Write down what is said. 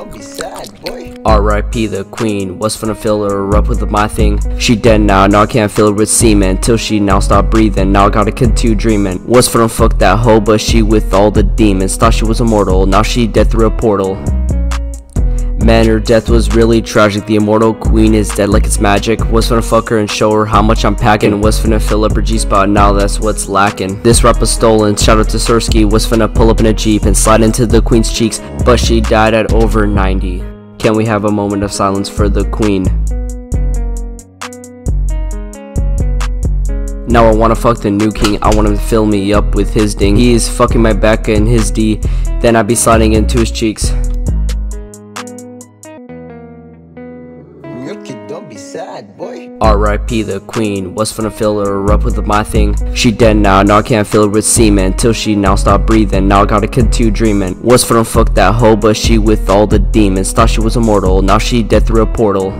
don't be sad, boy. R.I.P. the queen, was finna fill her up with my thing. She dead now, now I can't fill her with semen. Till she now stop breathing, now I gotta continue dreaming. Was finna fuck that hoe, but she with all the demons. Thought she was immortal, now she dead through a portal. Man, her death was really tragic. The immortal queen is dead like it's magic. Was finna fuck her and show her how much I'm packing. Was finna fill up her G spot, now that's what's lacking. This rap was stolen. Shout out to Sir Skeet. Was finna pull up in a Jeep and slide into the queen's cheeks, but she died at over 90. Can we have a moment of silence for the queen? Now I wanna fuck the new king, I want him to fill me up with his ding. He is fucking my back and his D, then I be sliding into his cheeks. Milky, don't be sad, boy. R.I.P. the queen, was finna fill her up with my thing. She dead now, now I can't fill her with semen. Till she now stop breathing, now I gotta continue dreaming. Was finna fuck that hoe, but she with all the demons. Thought she was immortal, now she dead through a portal.